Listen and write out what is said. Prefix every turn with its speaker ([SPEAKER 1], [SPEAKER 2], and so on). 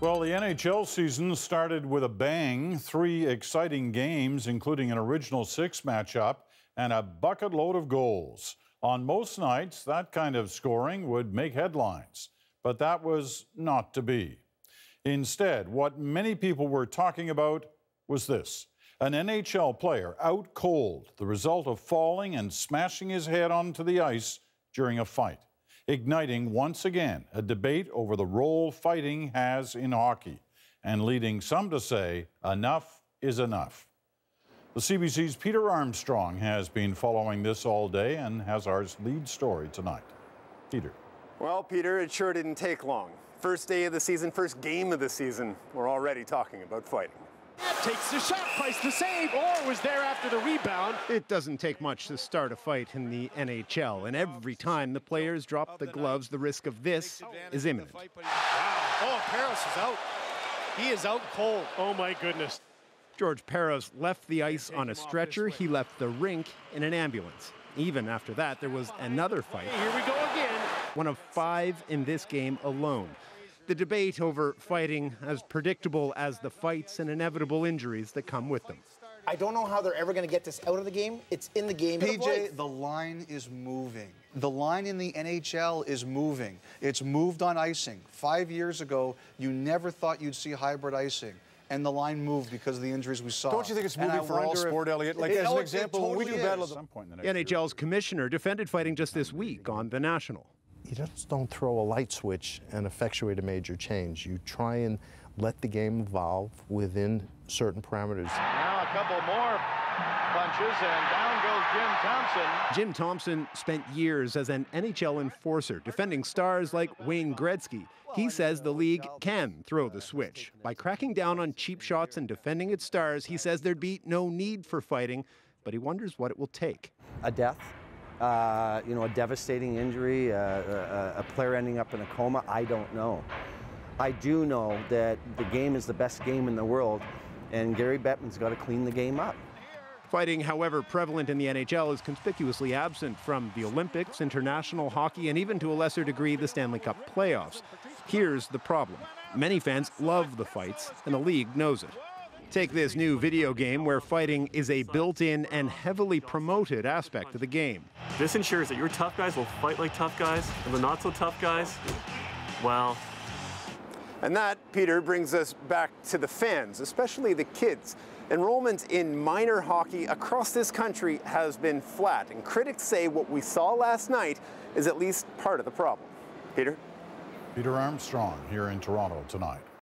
[SPEAKER 1] Well, the NHL season started with a bang. Three exciting games, including an original six matchup and a bucket load of goals. On most nights, that kind of scoring would make headlines, but that was not to be. Instead, what many people were talking about was this an NHL player out cold, the result of falling and smashing his head onto the ice during a fight igniting once again a debate over the role fighting has in hockey and leading some to say enough is enough. The CBC's Peter Armstrong has been following this all day and has our lead story tonight. Peter.
[SPEAKER 2] Well, Peter, it sure didn't take long. First day of the season, first game of the season, we're already talking about fighting.
[SPEAKER 3] Takes the shot, Price the save, oh, Orr was there after the rebound.
[SPEAKER 4] It doesn't take much to start a fight in the NHL, and every time the players drop the gloves, the risk of this is imminent. Wow.
[SPEAKER 3] Oh, Parros is out. He is out cold. Oh, my goodness.
[SPEAKER 4] George Parros left the ice on a stretcher. He left the rink in an ambulance. Even after that, there was another fight.
[SPEAKER 3] Here we go again.
[SPEAKER 4] One of five in this game alone the debate over fighting as predictable as the fights and inevitable injuries that come with them.
[SPEAKER 5] I don't know how they're ever going to get this out of the game. It's in the game.
[SPEAKER 6] PJ, the line is moving. The line in the NHL is moving. It's moved on icing. Five years ago, you never thought you'd see hybrid icing and the line moved because of the injuries we saw.
[SPEAKER 7] Don't you think it's moving for all sport, Elliot? Like, it, as an example, totally when we do battle at
[SPEAKER 4] some point in the NHL's commissioner defended fighting just this week on The National
[SPEAKER 8] you just don't throw a light switch and effectuate a major change. You try and let the game evolve within certain parameters.
[SPEAKER 9] Now a couple more punches and down goes Jim Thomson.
[SPEAKER 4] Jim Thomson spent years as an NHL enforcer, defending stars like Wayne Gretzky. He says the league can throw the switch. By cracking down on cheap shots and defending its stars, he says there'd be no need for fighting, but he wonders what it will take.
[SPEAKER 10] A death, uh, you know, a devastating injury, uh, a, a player ending up in a coma, I don't know. I do know that the game is the best game in the world, and Gary Bettman's got to clean the game up.
[SPEAKER 4] Fighting, however prevalent in the NHL, is conspicuously absent from the Olympics, international hockey, and even to a lesser degree, the Stanley Cup playoffs. Here's the problem many fans love the fights, and the league knows it. Take this new video game where fighting is a built-in and heavily promoted aspect of the game.
[SPEAKER 11] This ensures that your tough guys will fight like tough guys, and the not so tough guys, well...
[SPEAKER 2] And that, Peter, brings us back to the fans, especially the kids. Enrollment in minor hockey across this country has been flat, and critics say what we saw last night is at least part of the problem. Peter?
[SPEAKER 1] Peter Armstrong here in Toronto tonight.